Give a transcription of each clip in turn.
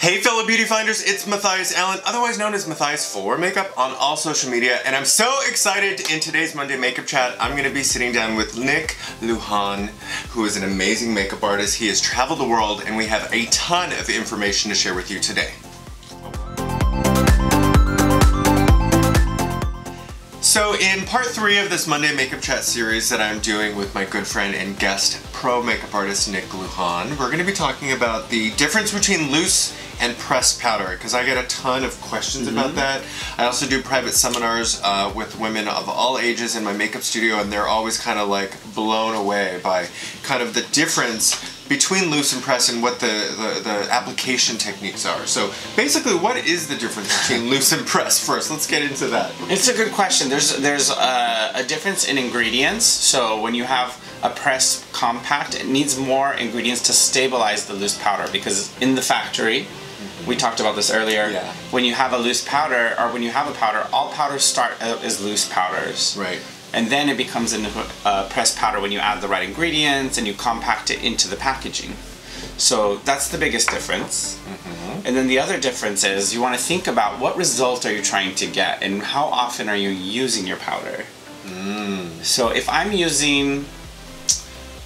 Hey fellow beauty finders, it's Mathias Allen, otherwise known as Mathias for Makeup on all social media, and I'm so excited in today's Monday makeup chat. I'm gonna be sitting down with Nick Lujan, who is an amazing makeup artist. He has traveled the world, and we have a ton of information to share with you today. So in part three of this Monday Makeup Chat series that I'm doing with my good friend and guest pro makeup artist Nick Lujan, we're going to be talking about the difference between loose and pressed powder because I get a ton of questions mm -hmm. about that. I also do private seminars uh, with women of all ages in my makeup studio and they're always kind of like blown away by kind of the difference between loose and press and what the, the, the, application techniques are. So basically, what is the difference between loose and press first? Let's get into that. It's a good question. There's, there's a, a difference in ingredients. So when you have a press compact, it needs more ingredients to stabilize the loose powder because in the factory, we mm-hmm. talked about this earlier. Yeah. When you have a loose powder, or when you have a powder, all powders start out as loose powders. Right and then it becomes a uh, pressed powder when you add the right ingredients and you compact it into the packaging. So that's the biggest difference. Mm-hmm. And then the other difference is you want to think about what result are you trying to get and how often are you using your powder. Mm. So if I'm using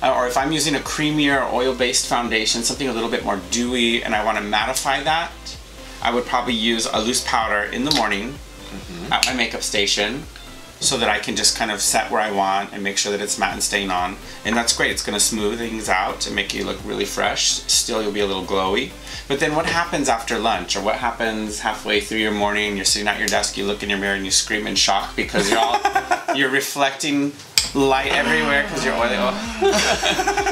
uh, or if I'm using a creamier oil-based foundation, something a little bit more dewy, and I want to mattify that, I would probably use a loose powder in the morning mm-hmm. at my makeup station so that I can just kind of set where I want and make sure that it's matte and stain on. And that's great. It's going to smooth things out and make you look really fresh. Still, you'll be a little glowy. But then what happens after lunch or what happens halfway through your morning, you're sitting at your desk, you look in your mirror and you scream in shock because you're all, you're reflecting light everywhere because you're oily. Oh.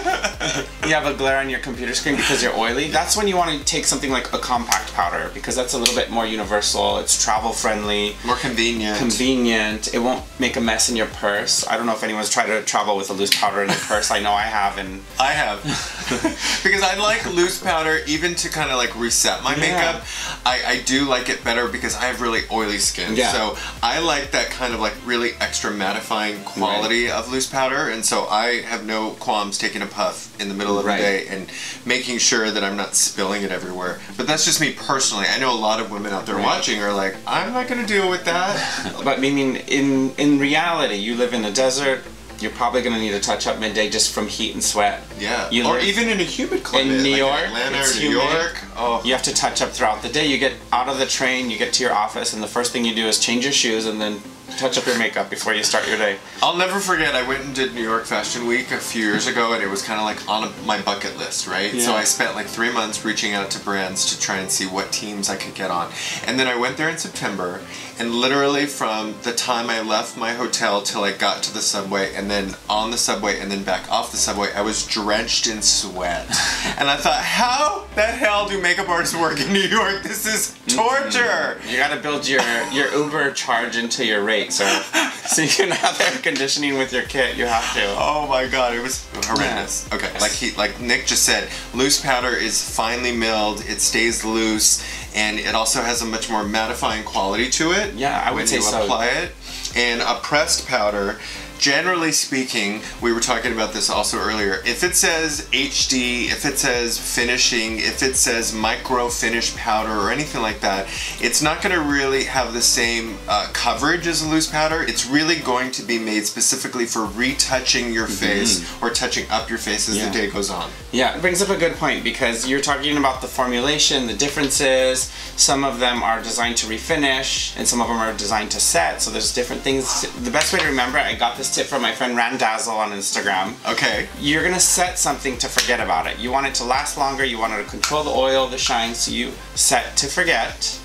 You have a glare on your computer screen because you're oily. That's when you want to take something like a compact powder because that's a little bit more universal. It's travel friendly. More convenient. Convenient. It won't make a mess in your purse. I don't know if anyone's tried to travel with a loose powder in their purse. I know I have and I have. because I like loose powder even to kind of like reset my yeah. makeup. I, I do like it better because I have really oily skin. Yeah. So I like that kind of like really extra mattifying quality right. of loose powder and so I have no qualms taking a puff in the middle right. day and making sure that I'm not spilling it everywhere. But that's just me personally. I know a lot of women out there right. watching are like, I'm not gonna deal with that. but meaning in in reality, you live in a desert, you're probably going to need a touch up midday just from heat and sweat. Yeah. You or even in a humid climate. In New like York, Atlanta or New humid. York. Oh. You have to touch up throughout the day. You get out of the train, you get to your office, and the first thing you do is change your shoes and then touch up your makeup before you start your day. I'll never forget. I went and did New York Fashion Week a few years ago, and it was kind of like on a, my bucket list, right? Yeah. So I spent like three months reaching out to brands to try and see what teams I could get on, and then I went there in September, and literally from the time I left my hotel till I got to the subway, and then on the subway, and then back off the subway, I was drenched in sweat, and I thought, how the hell do makeup artists work in New York? This is torture. You got to build your your Uber charge into your rate so so you can have air conditioning with your kit. You have to. Oh my god, it was horrendous. Yeah. Okay, like he like Nick just said, loose powder is finely milled. It stays loose, and it also has a much more mattifying quality to it. Yeah, I would say so. When apply it, and a pressed powder generally speaking, we were talking about this also earlier. If it says HD, if it says finishing, if it says micro finish powder or anything like that, it's not going to really have the same uh, coverage as a loose powder. It's really going to be made specifically for retouching your mm-hmm. face mm -hmm. or touching up your face as yeah. the day goes on. Yeah, it brings up a good point because you're talking about the formulation, the differences. Some of them are designed to refinish and some of them are designed to set. So there's different things. The best way to remember, I got this tip from my friend Randazzle on Instagram. Okay. You're gonna set something to forget about it. You want it to last longer, you want it to control the oil, the shine, so you set to forget.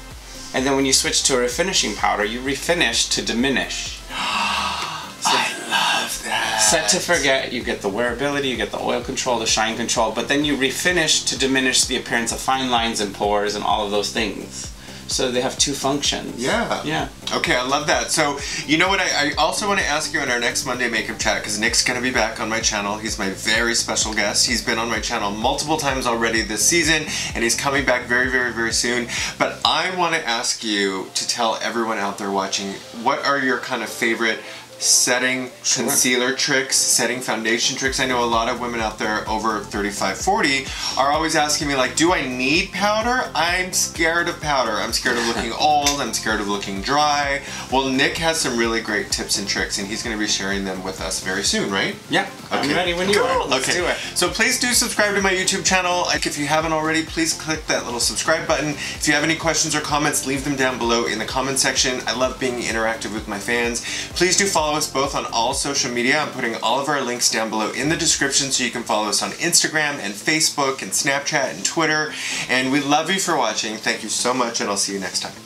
And then when you switch to a refinishing powder, you refinish to diminish. I love that. Set to forget, you get the wearability, you get the oil control, the shine control, but then you refinish to diminish the appearance of fine lines and pores and all of those things. So they have two functions. Yeah. Yeah. Okay, I love that. So, you know what? I, I also want to ask you in our next Monday makeup chat because Nick's going to be back on my channel. He's my very special guest. He's been on my channel multiple times already this season and he's coming back very, very, very soon. But I want to ask you to tell everyone out there watching what are your kind of favorite setting concealer tricks, setting foundation tricks. I know a lot of women out there over 35, 40 are always asking me like, do I need powder? I'm scared of powder. I'm scared of looking old. I'm scared of looking dry. Well, Nick has some really great tips and tricks and he's going to be sharing them with us very soon, right? Yeah, I'm ready when you are. Let's okay. do it. So please do subscribe to my YouTube channel. Like if you haven't already, please click that little subscribe button. If you have any questions or comments, leave them down below in the comment section. I love being interactive with my fans. Please do follow us both on all social media. I'm putting all of our links down below in the description so you can follow us on Instagram and Facebook and Snapchat and Twitter. And we love you for watching. Thank you so much and I'll see you next time.